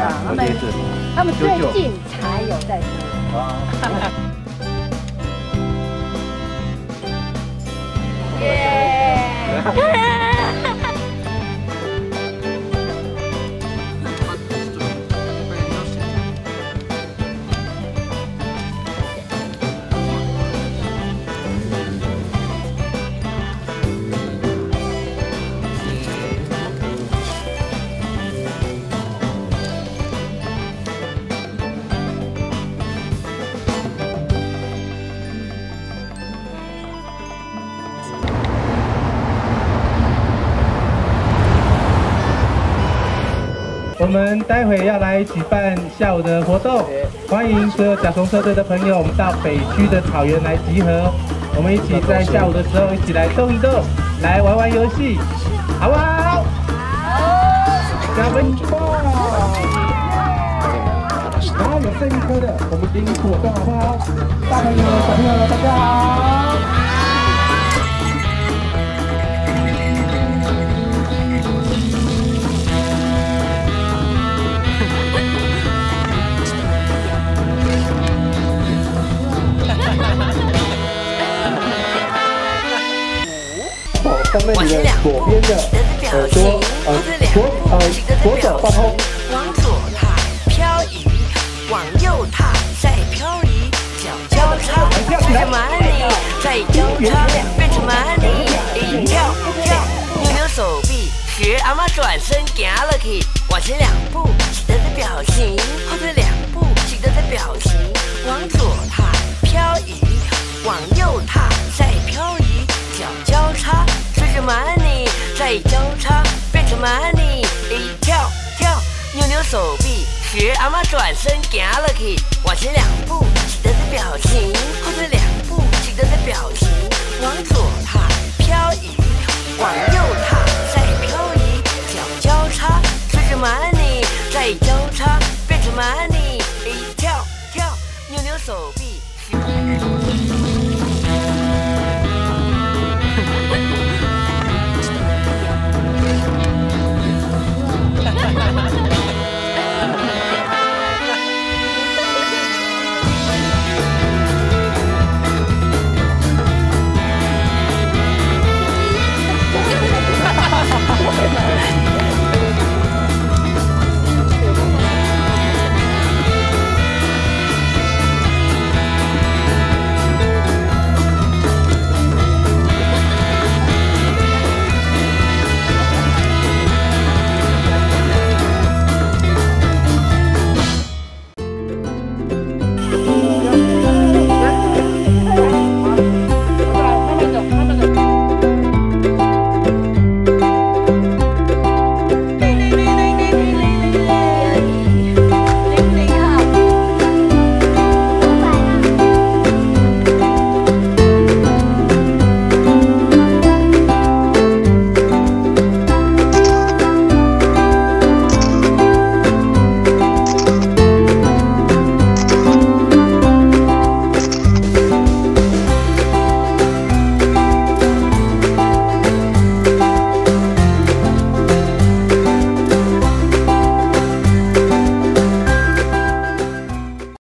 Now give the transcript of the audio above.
啊，他们他们最近才有在做。啊。耶！我们待会要来举办下午的活动，欢迎所有甲虫车队的朋友，我们到北区的草原来集合，我们一起在下午的时候一起来动一动，来玩玩游戏，好不好？好，加分棒！然后有这一颗的，我们给你果冻好不好？大朋友、小朋友，大家好。上面你的左边的耳朵，呃，左呃左脚放空，往左踏，漂移，往右踏，再漂移，脚交叉，变成 money，再交叉，变成 money，一跳跳，扭扭手臂，学阿妈转身行落去，往前两叉。着 money，再交叉变成 money，一跳跳，扭扭手臂，学阿妈转身行了去，往前两步，记得的表情，后退两步，记得的表情，往左踏，漂移，往右踏，再漂移，脚交叉，追着 money，再交叉变成 money，一跳跳，扭扭手臂。